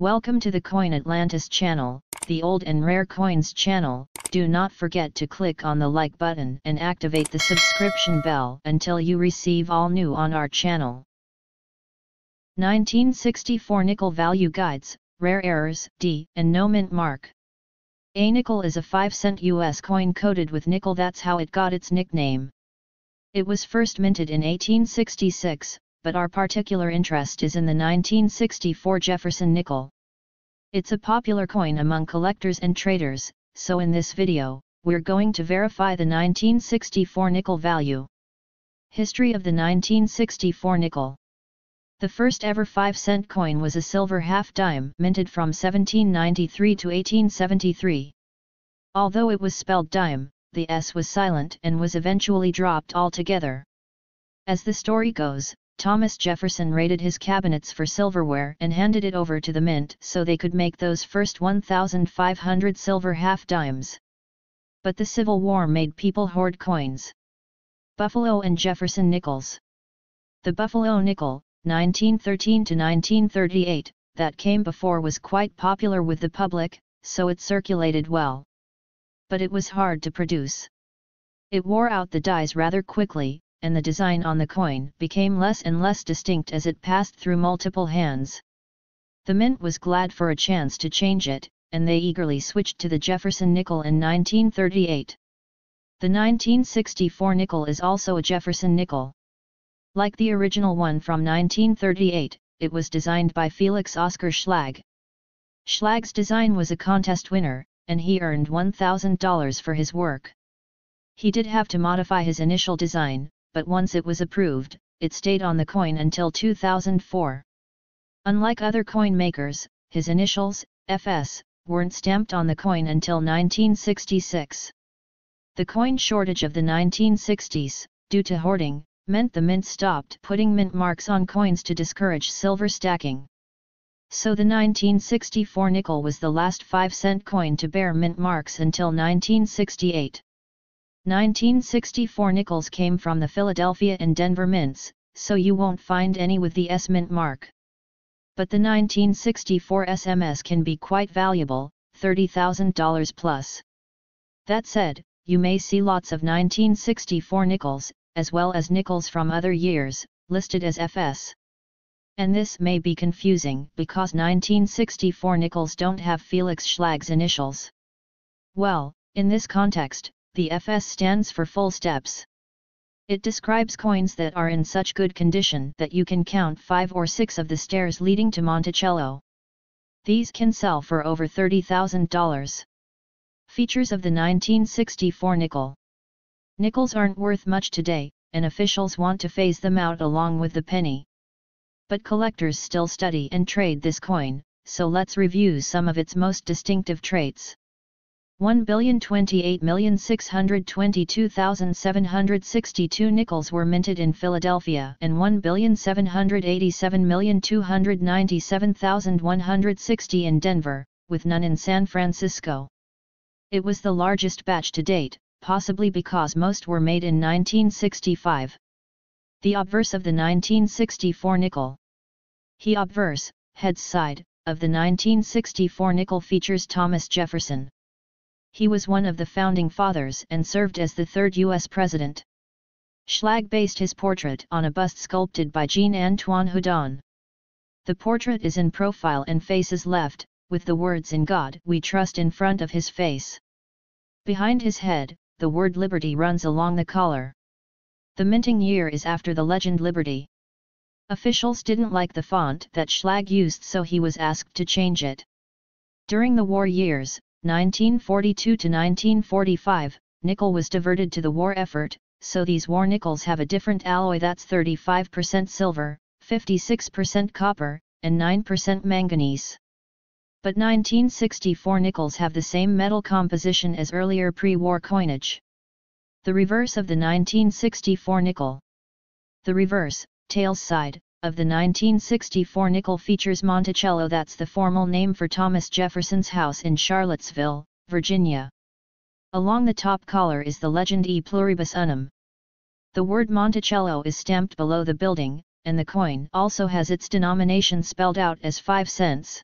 Welcome to the Coin Atlantis channel, the old and rare coins channel. Do not forget to click on the like button and activate the subscription bell until you receive all new on our channel. 1964 Nickel Value Guides, Rare Errors, D, and No Mint Mark. A nickel is a 5 cent US coin coated with nickel that's how it got its nickname. It was first minted in 1866, but our particular interest is in the 1964 Jefferson nickel. It's a popular coin among collectors and traders, so in this video, we're going to verify the 1964 nickel value. History of the 1964 nickel The first ever 5 cent coin was a silver half disme minted from 1793 to 1873. Although it was spelled dime, the S was silent and was eventually dropped altogether. As the story goes, Thomas Jefferson raided his cabinets for silverware and handed it over to the mint so they could make those first 1,500 silver half dimes. But the Civil War made people hoard coins. Buffalo and Jefferson nickels. The Buffalo nickel, 1913 to 1938, that came before was quite popular with the public, so it circulated well. But it was hard to produce. It wore out the dies rather quickly, and the design on the coin became less and less distinct as it passed through multiple hands. The mint was glad for a chance to change it, and they eagerly switched to the Jefferson nickel in 1938. The 1964 nickel is also a Jefferson nickel. Like the original one from 1938, it was designed by Felix Oscar Schlag. Schlag's design was a contest winner, and he earned $1,000 for his work. He did have to modify his initial design, but once it was approved, it stayed on the coin until 2004. Unlike other coin makers, his initials, FS, weren't stamped on the coin until 1966. The coin shortage of the 1960s, due to hoarding, meant the mint stopped putting mint marks on coins to discourage silver stacking. So the 1964 nickel was the last 5 cent coin to bear mint marks until 1968. 1964 nickels came from the Philadelphia and Denver mints, so you won't find any with the S mint mark. But the 1964 SMS can be quite valuable, $30,000 plus. That said, you may see lots of 1964 nickels, as well as nickels from other years, listed as FS. And this may be confusing because 1964 nickels don't have Felix Schlag's initials. Well, in this context, the FS stands for full steps. It describes coins that are in such good condition that you can count five or six of the stairs leading to Monticello. These can sell for over $30,000. Features of the 1964 nickel Nickels aren't worth much today, and officials want to phase them out along with the penny. But collectors still study and trade this coin, so let's review some of its most distinctive traits. 1,028,622,762 nickels were minted in Philadelphia and 1,787,297,160 in Denver, with none in San Francisco. It was the largest batch to date, possibly because most were made in 1965. The obverse of the 1964 nickel. He obverse, heads side, of the 1964 nickel features Thomas Jefferson. He was one of the founding fathers and served as the third U.S. president. Schlag based his portrait on a bust sculpted by Jean-Antoine Houdon. The portrait is in profile and faces left, with the words In God We Trust in front of his face. Behind his head, the word Liberty runs along the collar. The minting year is after the legend Liberty. Officials didn't like the font that Schlag used so he was asked to change it. During the war years, 1942 to 1945, nickel was diverted to the war effort, so these war nickels have a different alloy that's 35% silver, 56% copper, and 9% manganese. But 1964 nickels have the same metal composition as earlier pre-war coinage. The reverse of the 1964 nickel. The reverse, tails side, of the 1964 nickel features Monticello that's the formal name for Thomas Jefferson's house in Charlottesville, Virginia. Along the top collar is the legend E pluribus unum. The word Monticello is stamped below the building, and the coin also has its denomination spelled out as 5 cents.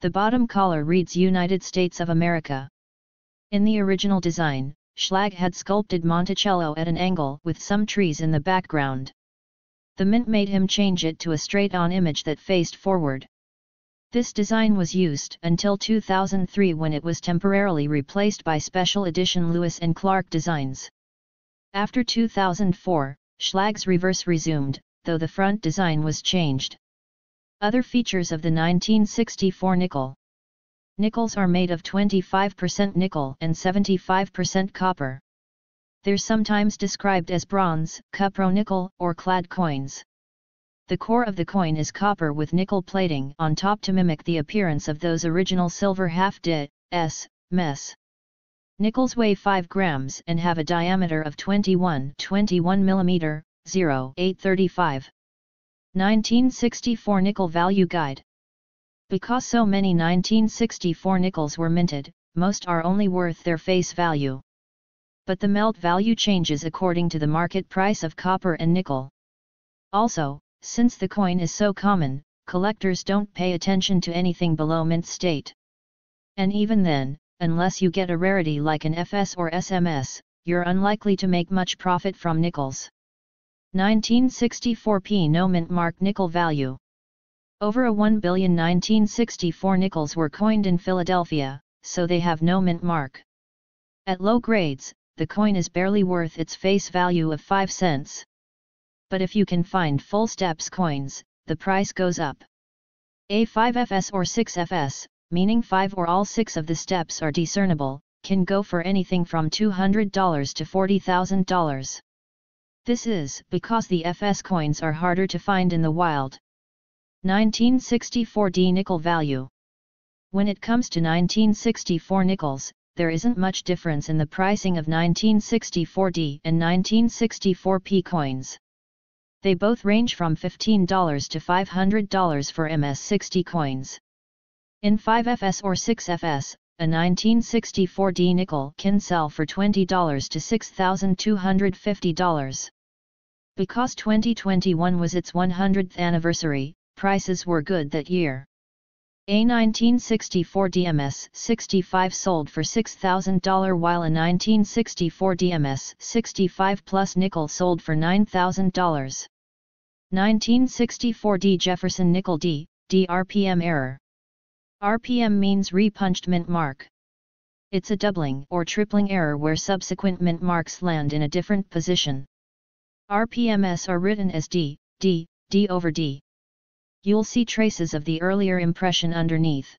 The bottom collar reads United States of America. In the original design, Schlag had sculpted Monticello at an angle with some trees in the background. The mint made him change it to a straight-on image that faced forward. This design was used until 2003 when it was temporarily replaced by special edition Lewis and Clark designs. After 2004, Schlag's reverse resumed, though the front design was changed. Other features of the 1964 nickel Nickels are made of 25% nickel and 75% copper. They're sometimes described as bronze, cupro-nickel, or clad coins. The core of the coin is copper with nickel plating on top to mimic the appearance of those original silver half-dit, s, mess. Nickels weigh 5 grams and have a diameter of 21 21 mm, 0 835. 1964 Nickel Value Guide Because so many 1964 nickels were minted, most are only worth their face value. But the melt value changes according to the market price of copper and nickel. Also, since the coin is so common, collectors don't pay attention to anything below mint state. And even then, unless you get a rarity like an FS or SMS, you're unlikely to make much profit from nickels. 1964p No mint mark nickel value. Over a 1 billion 1964 nickels were coined in Philadelphia, so they have no mint mark. At low grades, the coin is barely worth its face value of 5 cents but if you can find full steps coins, the price goes up. A 5FS or 6FS, meaning 5 or all 6 of the steps are discernible, can go for anything from $200 to $40,000. This is because the FS coins are harder to find in the wild. 1964D nickel value. When it comes to 1964 nickels, there isn't much difference in the pricing of 1964D and 1964P coins. They both range from $15 to $500 for MS60 coins. In 5FS or 6FS, a 1964D nickel can sell for $20 to $6,250. Because 2021 was its 100th anniversary, prices were good that year. A 1964 DMS 65 sold for $6,000 while a 1964 DMS 65 plus nickel sold for $9,000. 1964 D. Jefferson Nickel D, D RPM error. RPM means repunched mint mark. It's a doubling or tripling error where subsequent mint marks land in a different position. RPMs are written as D, D, D over D. You'll see traces of the earlier impression underneath.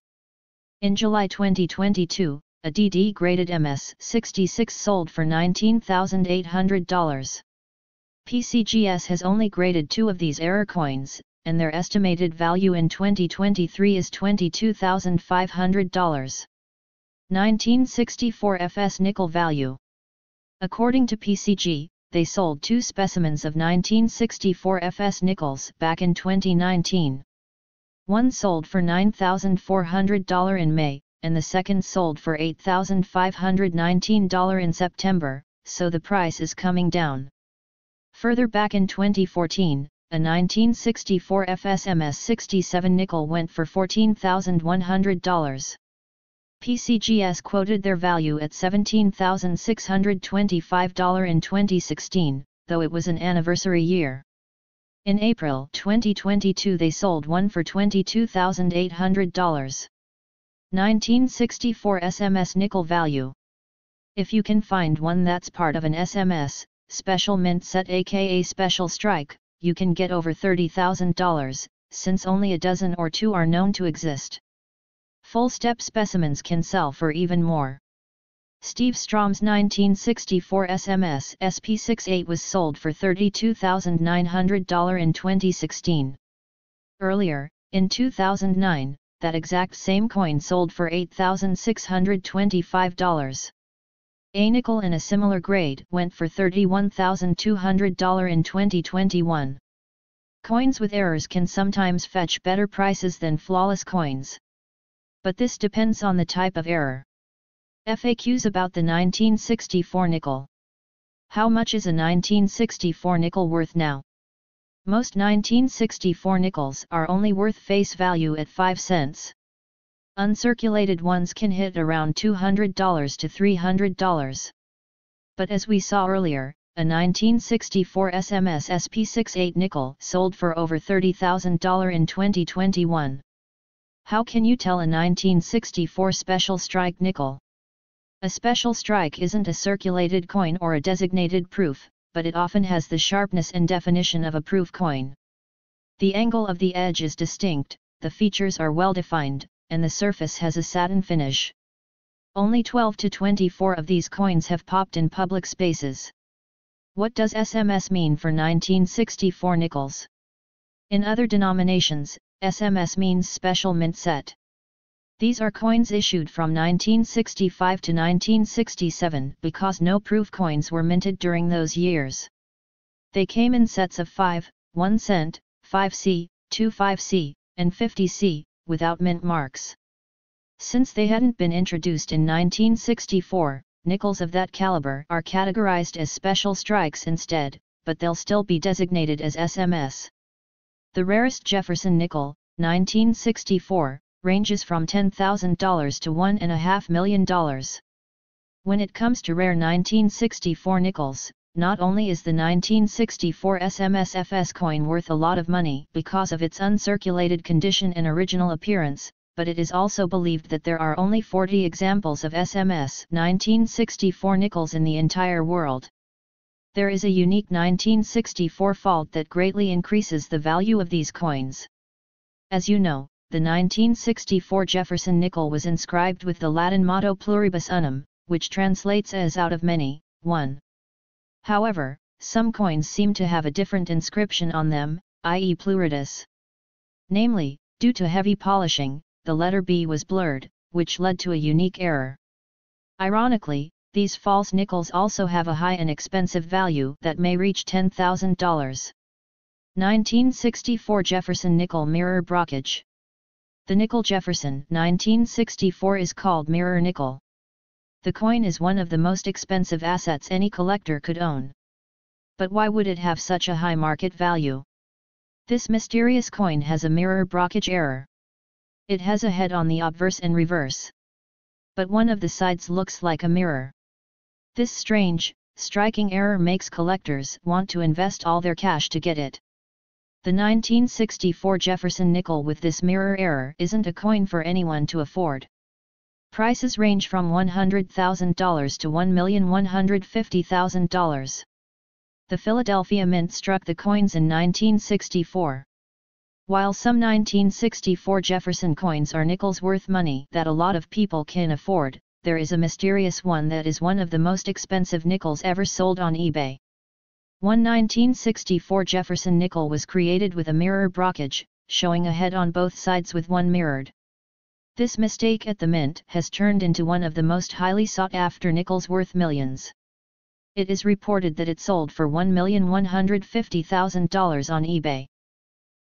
In July 2022, a DD graded MS66 sold for $19,800. PCGS has only graded two of these error coins, and their estimated value in 2023 is $22,500. 1964 FS nickel value. According to PCGS, they sold two specimens of 1964 FS nickels back in 2019. One sold for $9,400 in May, and the second sold for $8,519 in September, so the price is coming down. Further back in 2014, a 1964 FSMS 67 nickel went for $14,100. PCGS quoted their value at $17,625 in 2016, though it was an anniversary year. In April 2022 they sold one for $22,800. 1964 SMS nickel value. If you can find one that's part of an SMS, Special Mint Set aka Special Strike, you can get over $30,000, since only a dozen or two are known to exist. Full step specimens can sell for even more. Steve Strom's 1964 SMS SP68 was sold for $32,900 in 2016. Earlier, in 2009, that exact same coin sold for $8,625. A nickel in a similar grade went for $31,200 in 2021. Coins with errors can sometimes fetch better prices than flawless coins. But this depends on the type of error. FAQs about the 1964 nickel. How much is a 1964 nickel worth now? Most 1964 nickels are only worth face value at 5 cents. Uncirculated ones can hit around $200 to $300. But as we saw earlier, a 1964 SMS SP68 nickel sold for over $30,000 in 2021. How can you tell a 1964 special strike nickel? A special strike isn't a circulated coin or a designated proof, but it often has the sharpness and definition of a proof coin. The angle of the edge is distinct, the features are well defined, and the surface has a satin finish. Only 12 to 24 of these coins have popped in public spaces. What does SMS mean for 1964 nickels? In other denominations, SMS means special mint set. These are coins issued from 1965 to 1967 because no proof coins were minted during those years. They came in sets of 5, 1 cent, 5C, 2 5C, and 50C, without mint marks. Since they hadn't been introduced in 1964, nickels of that caliber are categorized as special strikes instead, but they'll still be designated as SMS. The rarest Jefferson nickel, 1964, ranges from $10,000 to $1.5 million. When it comes to rare 1964 nickels, not only is the 1964 SMSFS coin worth a lot of money because of its uncirculated condition and original appearance, but it is also believed that there are only 40 examples of SMS 1964 nickels in the entire world. There is a unique 1964 fault that greatly increases the value of these coins. As you know, the 1964 Jefferson nickel was inscribed with the Latin motto pluribus unum, which translates as out of many, one. However, some coins seem to have a different inscription on them, i.e. pluritus. Namely, due to heavy polishing, the letter B was blurred, which led to a unique error. Ironically, these false nickels also have a high and expensive value that may reach $10,000. 1964 Jefferson Nickel Mirror Brockage the nickel Jefferson 1964 is called mirror nickel. The coin is one of the most expensive assets any collector could own. But why would it have such a high market value? This mysterious coin has a mirror brockage error. It has a head on the obverse and reverse. But one of the sides looks like a mirror. This strange, striking error makes collectors want to invest all their cash to get it. The 1964 Jefferson nickel with this mirror error isn't a coin for anyone to afford. Prices range from $100,000 to $1,150,000. The Philadelphia Mint struck the coins in 1964. While some 1964 Jefferson coins are nickels worth money that a lot of people can afford, there is a mysterious one that is one of the most expensive nickels ever sold on eBay. One 1964 Jefferson nickel was created with a mirror brockage, showing a head on both sides with one mirrored. This mistake at the mint has turned into one of the most highly sought after nickels worth millions. It is reported that it sold for $1,150,000 on eBay.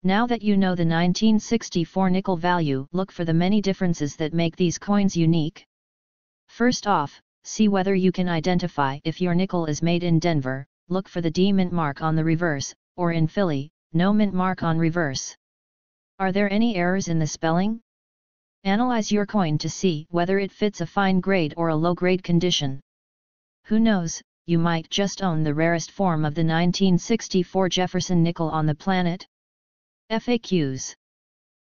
Now that you know the 1964 nickel value, look for the many differences that make these coins unique. First off, see whether you can identify if your nickel is made in Denver, look for the D mint mark on the reverse, or in Philly, no mint mark on reverse. Are there any errors in the spelling? Analyze your coin to see whether it fits a fine grade or a low grade condition. Who knows, you might just own the rarest form of the 1964 Jefferson nickel on the planet? FAQs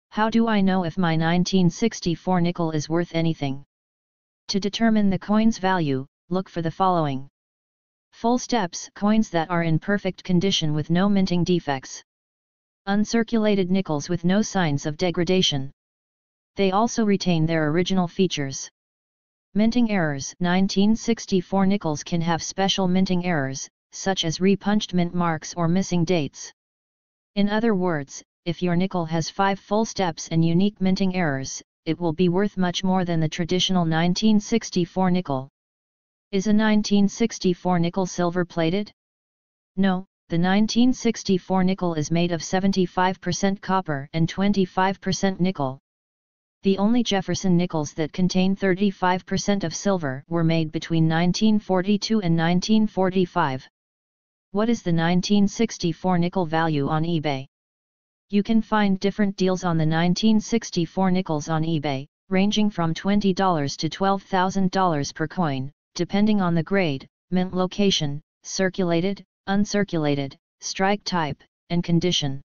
How do I know if my 1964 nickel is worth anything? To determine the coin's value, look for the following. Full steps coins that are in perfect condition with no minting defects. Uncirculated nickels with no signs of degradation. They also retain their original features. Minting errors 1964 nickels can have special minting errors, such as repunched mint marks or missing dates. In other words, if your nickel has 5 full steps and unique minting errors, it will be worth much more than the traditional 1964 nickel. Is a 1964 nickel silver plated? No, the 1964 nickel is made of 75% copper and 25% nickel. The only Jefferson nickels that contain 35% of silver were made between 1942 and 1945. What is the 1964 nickel value on eBay? You can find different deals on the 1964 nickels on eBay, ranging from $20 to $12,000 per coin, depending on the grade, mint location, circulated, uncirculated, strike type, and condition.